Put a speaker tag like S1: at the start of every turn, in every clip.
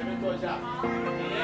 S1: 前面坐一下。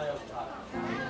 S1: Messiah of God.